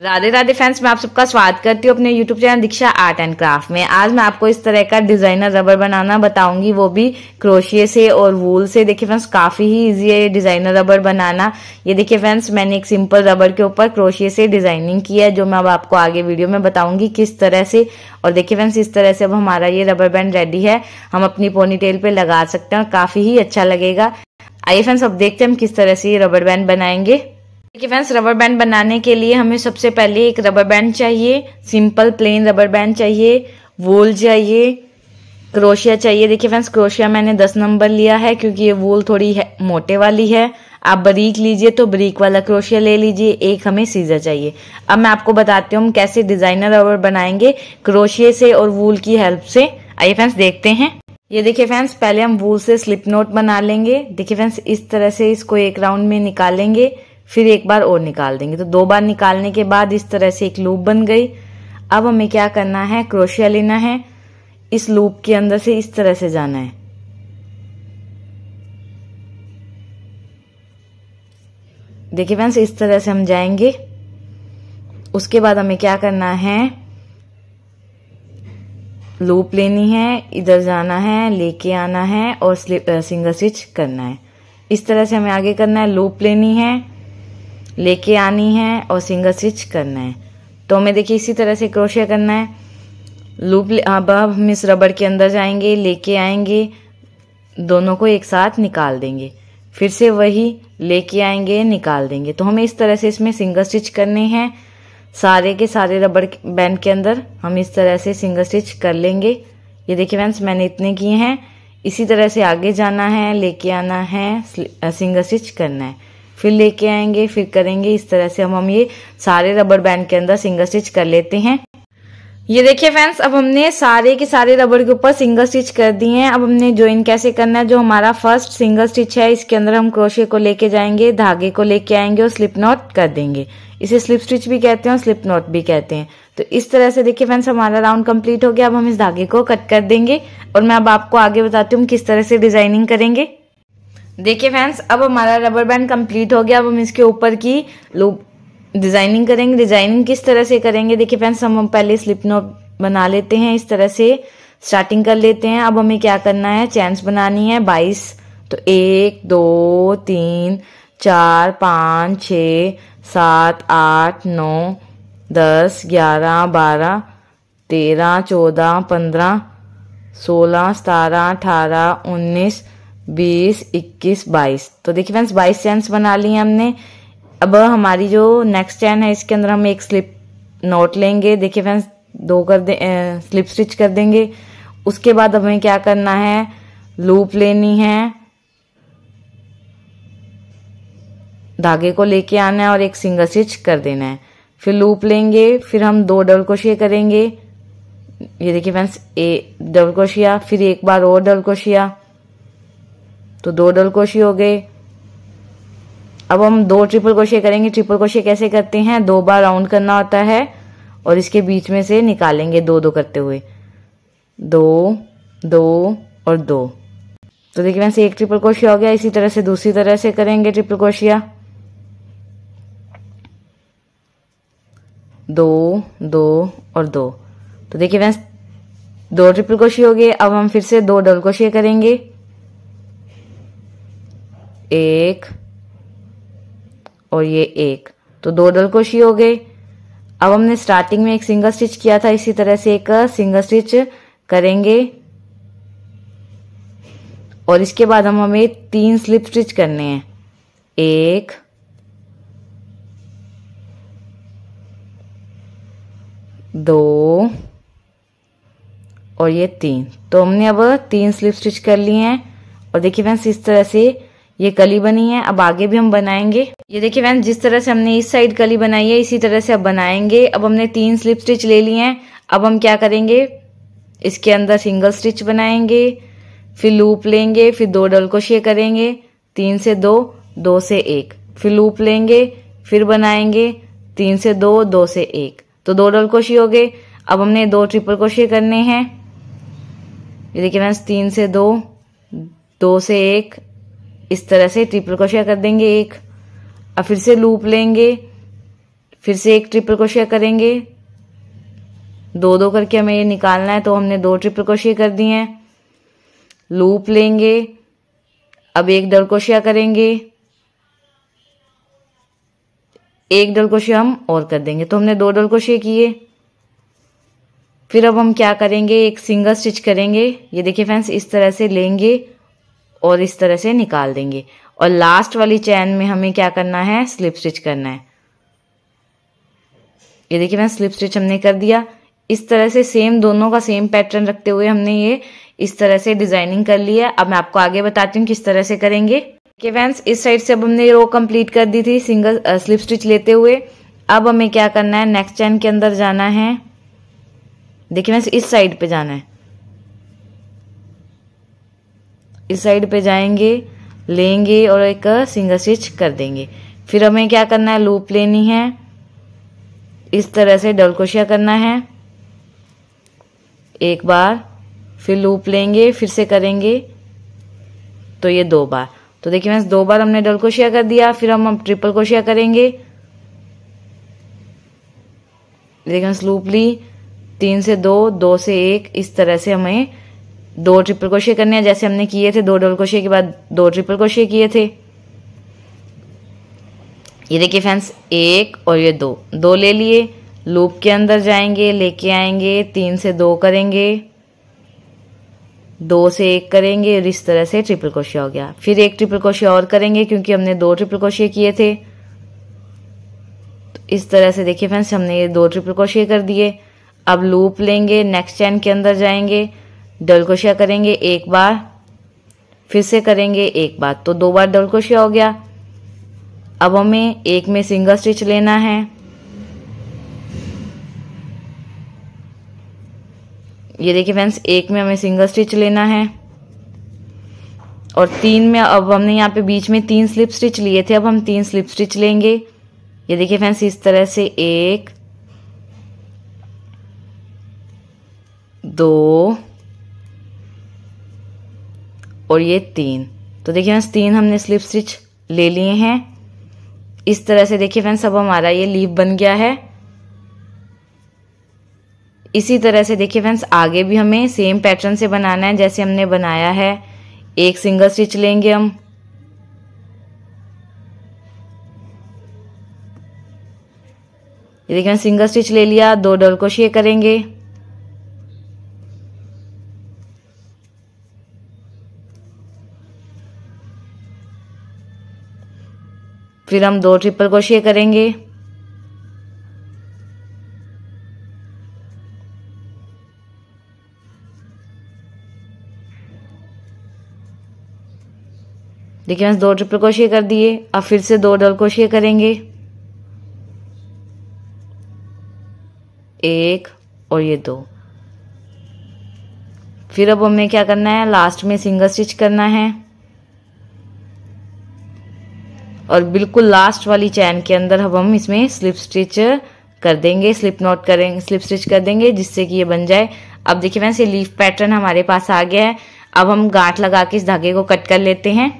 Radhe Radhe fans मैं आप सबका स्वागत करती हूँ अपने YouTube channel Diksha art and craft में। आज मैं आपको इस तरह का डिज़ाइनर रबर बनाना बताऊँगी, वो भी क्रोशिए से और वूल से। देखिए फ्रेंड्स काफ़ी ही इजी है डिज़ाइनर रबर बनाना। ये देखिए फ्रेंड्स मैंने एक सिंपल रबर के ऊपर क्रोशिए से डिज़ाइनिंग की है, जो मैं अब आपको आगे वीडियो में बताऊँगी किस तरह से। और देखिए फ्रेंड्स इस तरह से अब हमारा ये रबर बैंड रेडी है। हम अपनी पोनी टेल पे लगा सकते हैं और काफ़ी ही अच्छा लगेगा। आइए फ्रेंड्स अब देखते हैं हम किस तरह से ये रबर बैंड बनाएँगे। देखिए फ्रेंड्स रबर बैंड बनाने के लिए हमें सबसे पहले एक रबर बैंड चाहिए सिंपल प्लेन रबर बैंड चाहिए वूल चाहिए क्रोशिया चाहिए। देखिए फ्रेंड्स क्रोशिया मैंने 10 नंबर लिया है क्योंकि ये वूल थोड़ी है, मोटे वाली है। आप बरीक लीजिए तो बरीक वाला क्रोशिया ले लीजिए, एक हमें सीजर चाहिए। अब मैं आपको बताती हूँ हम कैसे डिज़ाइनर रबर बनाएँगे क्रोशिया से और वूल की हेल्प से। आइए फ्रेंड्स देखते हैं। ये देखिए फ्रेंड्स पहले हम वूल से स्लिप नोट बना लेंगे। देखिए फ्रेंड्स इस तरह से इसको एक राउंड में निकालेंगे। फिर एक बार और निकाल देंगे। तो दो बार निकालने के बाद इस तरह से एक लूप बन गई। अब हमें क्या करना है? क्रोशिया लेना है। इस लूप के अंदर से इस तरह से जाना है। देखिए फ्रेंड्स इस तरह से हम जाएँगे। उसके बाद हमें क्या करना है? लूप लेनी है, इधर जाना है, लेके आना है और सिंगल स्टिच करना है। इस तरह से हमें आगे करना है। लूप लेनी है। लेके आनी है और सिंगल स्टिच करना है। तो हमें देखिए इसी तरह से क्रोशिया करना है। लूप अब अब हम इस रबड़ के अंदर जाएँगे, लेके आएँगे, दोनों को एक साथ निकाल देंगे। फिर से वही लेके आएँगे, निकाल देंगे। तो हमें इस तरह से इसमें सिंगल स्टिच करने हैं। सारे के सारे रबड़ बैंड के अंदर हम इस तरह से सिंगल स्टिच कर लेंगे। ये देखिए फ्रेंड्स, मैंने इतने किए हैं। इसी तरह से आगे जाना है, लेके आना है, सिंगल स्टिच करना है। फिर लेके आएँगे, फिर करेंगे। इस तरह से हम हम ये सारे रबर बैंड के अंदर सिंगल स्टिच कर लेते हैं। ये देखिए फ्रेंड्स अब हमने सारे के सारे रबर के ऊपर सिंगल स्टिच कर दिए हैं। अब हमने ज्वाइन कैसे करना है? जो हमारा फ़र्स्ट सिंगल स्टिच है, इसके अंदर हम क्रोशे को लेके जाएँगे, धागे को लेके आएँगे और स्लिप नॉट कर देंगे। इसे स्लिप स्टिच भी कहते हैं और स्लिप नॉट भी कहते हैं। तो इस तरह से देखिए फ्रेंड्स हमारा राउंड कंप्लीट हो गया। अब हम इस धागे को कट कर देंगे और मैं अब आपको आगे बताती हूँ किस तरह से डिज़ाइनिंग करेंगे। देखिए फ्रेंड्स अब हमारा रबर बैंड कंप्लीट हो गया। अब हम इसके ऊपर की लूप डिज़ाइनिंग करेंगे। डिज़ाइनिंग किस तरह से करेंगे? देखिए फ्रेंड्स हम पहले स्लिप नोट बना लेते हैं, इस तरह से स्टार्टिंग कर लेते हैं। अब हमें क्या करना है? चैंस बनानी है बाईस। तो एक, दो, तीन, चार, पाँच, छ, सात, आठ, नौ, दस, ग्यारह, बारह, तेरह, चौदह, पंद्रह, सोलह, सतारह, अठारह, उन्नीस बीस, इक्कीस, बाईस। तो देखिए फ्रेंड्स बाईस चैन्स बना ली है हमने। अब हमारी जो नेक्स्ट चैन है, इसके अंदर हम एक स्लिप नोट लेंगे। देखिए फ्रेंड्स दो कर दे स्लिप स्टिच कर देंगे। उसके बाद हमें क्या करना है? लूप लेनी है। धागे को लेके आना है और एक सिंगल स्टिच कर देना है। फिर लूप लेंगे, फिर हम दो डबल क्रोशिया करेंगे। ये देखिए फ्रेंड्स ए डबल क्रोशिया फिर एक बार और डबल क्रोशिया तो दो डबल क्रोशिया हो गए। अब हम दो ट्रिपल क्रोशिया करेंगे। ट्रिपल क्रोशिया कैसे करते हैं? दो बार राउंड करना होता है और इसके बीच में से निकालेंगे दो दो करते हुए। दो दो और दो। तो देखिए वैसे एक ट्रिपल क्रोशिया हो गया। इसी तरह से दूसरी तरह से करेंगे ट्रिपल क्रोशिया दो दो और दो। तो देखिए वैसे दो ट्रिपल क्रोशिया हो गए। अब हम फिर से दो डबल क्रोशिया करेंगे। एक और ये एक। तो दो डबल क्रोशी हो गए। अब हमने स्टार्टिंग में एक सिंगल स्टिच किया था, इसी तरह से एक सिंगल स्टिच करेंगे। और इसके बाद हम हमें तीन स्लिप स्टिच करने हैं। एक, दो और ये तीन। तो हमने अब तीन स्लिप स्टिच कर लिए हैं। और देखिए फ्रेंड्स इस तरह से ये कली बनी है, अब आगे भी हम बनाएँगे। ये देखिए फ्रेंड्स जिस तरह से हमने इस साइड कली बनाई है, इसी तरह से अब बनाएँगे। अब हमने तीन स्लिप स्टिच ले लिए हैं। अब हम क्या करेंगे? इसके अंदर सिंगल स्टिच बनाएँगे, फिर लूप लेंगे, फिर दो डबल क्रोशिया करेंगे, तीन से दो दो से एक। फिर लूप लेंगे, फिर बनाएँगे, तीन से दो दो से एक। तो दो डबल क्रोशिया हो गए। अब हमने दो ट्रिपल क्रोशिया करने हैं। ये देखिए फ्रेंड्स तीन से दो दो से एक इस तरह से ट्रिपल क्रोशिया कर देंगे एक। अब फिर से लूप लेंगे, फिर से एक ट्रिपल क्रोशिया करेंगे। दो दो करके हमें ये निकालना है तो हमने दो ट्रिपल क्रोशिया कर दिए हैं। लूप लेंगे, अब एक डबल क्रोशिया करेंगे। एक डबल क्रोशिया हम और कर देंगे तो हमने दो डबल क्रोशिया किए। फिर अब हम क्या करेंगे, एक सिंगल स्टिच करेंगे। ये देखिए फ्रेंड्स इस तरह से लेंगे। और इस तरह से निकाल देंगे। और लास्ट वाली चैन में हमें क्या करना है? स्लिप स्टिच करना है। ये देखिए मैं स्लिप स्टिच हमने कर दिया। इस तरह से सेम दोनों का सेम पैटर्न रखते हुए हमने ये इस तरह से डिज़ाइनिंग कर ली है अब मैं आपको आगे बताती हूँ किस तरह से करेंगे। के इस साइड से अब हमने रो कंप्लीट कर दी थी सिंगल स्लिप स्टिच लेते हुए। अब हमें क्या करना है? नेक्स्ट चैन के अंदर जाना है। देखिए फ्रेंड्स इस साइड पे जाना है। इस साइड पे जाएँगे, लेंगे और एक सिंगल स्टिच कर देंगे। फिर हमें क्या करना है? लूप लेनी है। इस तरह से डबल क्रोशिया करना है। एक बार, फिर लूप लेंगे, फिर से करेंगे। तो ये दो बार। तो देखिए मैं दो बार हमने डबल क्रोशिया कर दिया, फिर हम ट्रिपल क्रोशिया करेंगे। देखिए लूप ली। तीन से दो दो से एक, इस तरह से हमें दो ट्रिपल क्रोशिया करने हैं, जैसे हमने किए थे, दो डबल क्रोशिया के बाद दो ट्रिपल क्रोशिया किए थे। ये देखिए फ्रेंड्स एक और ये दो। दो ले लिए लूप के अंदर जाएँगे, लेके आएँगे, तीन से दो करेंगे, दो से एक करेंगे, और इस तरह से ट्रिपल क्रोशिया हो गया। फिर एक ट्रिपल क्रोशिया और करेंगे, क्योंकि हमने दो ट्रिपल क्रोशिया किए थे। तो इस तरह से देखिए फ्रेंड्स हमने ये दो ट्रिपल क्रोशिया कर दिए। अब लूप लेंगे नेक्स्ट चैन के अंदर जाएँगे। डबल क्रोशिया करेंगे एक बार, फिर से करेंगे एक बार तो दो बार डबल क्रोशिया हो गया। अब हमें एक में सिंगल स्टिच लेना है। ये देखिए फ्रेंड्स, एक में हमें सिंगल स्टिच लेना है। और तीन में अब हमने यहाँ पे बीच में तीन स्लिप स्टिच लिए थे, अब हम तीन स्लिप स्टिच लेंगे। ये देखिए फ्रेंड्स, इस तरह से एक, दो और ये तीन। तो देखिए फ्रेंड्स तीन हमने स्लिप स्टिच ले लिए हैं। इस तरह से देखिए फ्रेंड्स अब हमारा ये लीव बन गया है। इसी तरह से देखिए फ्रेंड्स आगे भी हमें सेम पैटर्न से बनाना है जैसे हमने बनाया है। एक सिंगल स्टिच लेंगे हम। ये देखिए सिंगल स्टिच ले लिया, दो डबल क्रोशिया करेंगे। फिर हम दो ट्रिपल क्रोशिया करेंगे। देखिए दो ट्रिपल क्रोशिया कर दिए। अब फिर से दो डबल क्रोशिया करेंगे। एक और ये दो। फिर अब हमें क्या करना है? लास्ट में सिंगल स्टिच करना है। और बिल्कुल लास्ट वाली चैन के अंदर अब हम इसमें स्लिप स्टिच कर देंगे स्लिप नॉट करेंगे स्लिप स्टिच कर देंगे, जिससे कि ये बन जाए। अब देखिए वैसे लीफ पैटर्न हमारे पास आ गया है। अब हम गांठ लगा के इस धागे को कट कर लेते हैं।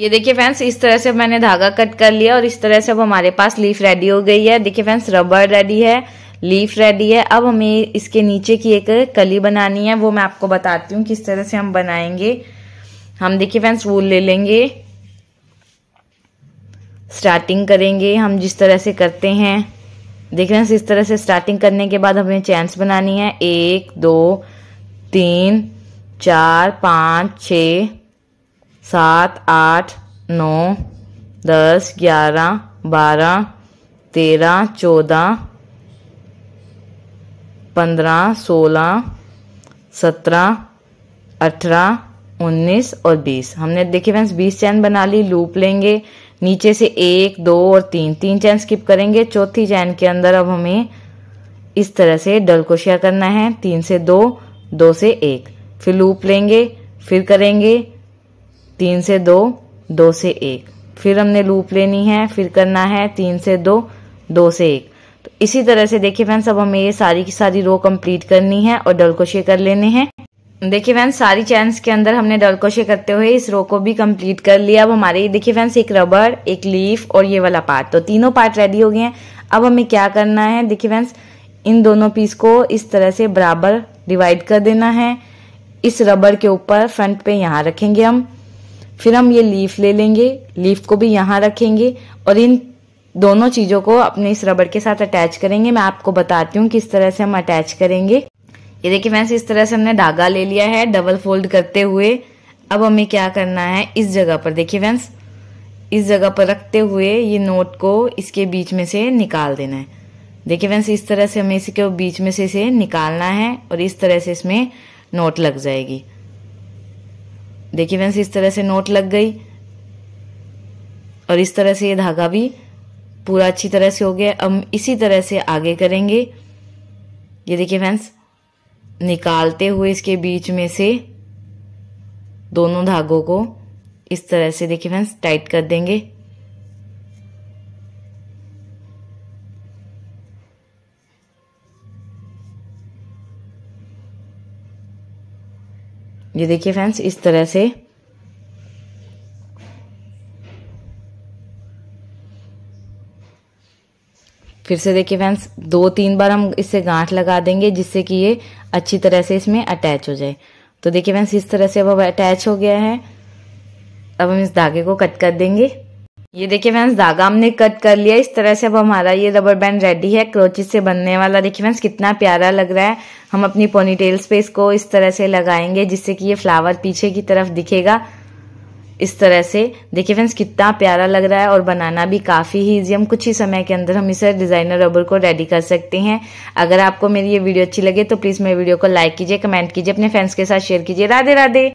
ये देखिए फ्रेंड्स इस तरह से मैंने धागा कट कर लिया और इस तरह से अब हमारे पास लीफ रेडी हो गई है। देखिए फ्रेंड्स रबर रेडी है लीफ रेडी है। अब हमें इसके नीचे की एक कली बनानी है, वो मैं आपको बताती हूँ किस तरह से हम बनाएँगे। हम देखिए फ्रेंड्स वूल ले लेंगे। स्टार्टिंग करेंगे, हम जिस तरह से करते हैं, देख रहे हैं, इस तरह से स्टार्टिंग करने के बाद हमें चैंस बनानी है। एक, दो, तीन, चार, पाँच छ सात, आठ, नौ, दस, ग्यारह, बारह, तेरह, चौदह, पंद्रह, सोलह, सत्रह, अठारह, उन्नीस और बीस। हमने, देखिए फ्रेंड्स बीस चैन बना ली लूप लेंगे। नीचे से एक, दो और तीन। तीन चैन स्किप करेंगे। चौथी चैन के अंदर अब हमें इस तरह से डल कोशिया करना है। तीन से दो दो से एक। फिर लूप लेंगे, फिर करेंगे तीन से दो दो से एक। फिर हमने लूप लेनी है, फिर करना है तीन से दो दो से एक। तो इसी तरह से देखिए फ्रेंड्स अब हमें ये सारी की सारी रो कंप्लीट करनी है और डल कोशे कर लेने हैं। देखिए फ्रेंड्स सारी चैन्स के अंदर हमने डल कोशे करते हुए इस रो को भी कंप्लीट कर लिया। अब हमारे, देखिए फ्रेंड्स एक रबर एक लीफ और ये वाला पार्ट तो तीनों पार्ट रेडी हो गए हैं। अब हमें क्या करना है? देखिए फ्रेंड्स इन दोनों पीस को इस तरह से बराबर डिवाइड कर देना है। इस रबर के ऊपर फ्रंट पे यहाँ रखेंगे हम। फिर हम ये लीफ ले लेंगे। लीफ को भी यहाँ रखेंगे और इन दोनों चीज़ों को अपने इस रबर के साथ अटैच करेंगे। मैं आपको बताती हूँ किस तरह से हम अटैच करेंगे। ये देखिए फ्रेंड्स, इस तरह से हमने धागा ले लिया है डबल फोल्ड करते हुए। अब हमें क्या करना है? इस जगह पर देखिए फ्रेंड्स, इस जगह पर रखते हुए ये नोट को इसके बीच में से निकाल देना है। देखिए फ्रेंड्स, इस तरह से हमें इसके बीच में से इसे निकालना है और इस तरह से इसमें नोट लग जाएगी। देखिए फ्रेंड्स, इस तरह से नोट लग गई और इस तरह से ये धागा भी पूरा अच्छी तरह से हो गया। अब इसी तरह से आगे करेंगे। ये देखिए फ्रेंड्स निकालते हुए इसके बीच में से दोनों धागों को इस तरह से देखिए फ्रेंड्स टाइट कर देंगे। ये देखिए फ्रेंड्स, इस तरह से फिर से देखिए फ्रेंड्स दो तीन बार हम इससे गांठ लगा देंगे जिससे कि ये अच्छी तरह से इसमें अटैच हो जाए। तो देखिए फ्रेंड्स इस तरह से अब अटैच हो गया है। अब हम इस धागे को कट कर देंगे। ये देखिए फ्रेंड्स धागा हमने कट कर लिया। इस तरह से अब हमारा ये रबर बैंड रेडी है। क्रोचिस से बनने वाला देखिए फ्रेंड्स कितना प्यारा लग रहा है। हम अपनी पोनीटेल्स पे इसको इस तरह से लगाएँगे जिससे कि ये फ्लावर पीछे की तरफ़ दिखेगा। इस तरह से। देखिए फ्रेंड्स कितना प्यारा लग रहा है और बनाना भी काफ़ी ही ईजी हम कुछ ही समय के अंदर हम इसे डिज़ाइनर रबर को रेडी कर सकते हैं। अगर आपको मेरी ये वीडियो अच्छी लगे तो प्लीज़ मेरे वीडियो को लाइक कीजिए कमेंट कीजिए, अपने फ्रेंड्स के साथ शेयर कीजिए। राधे राधे!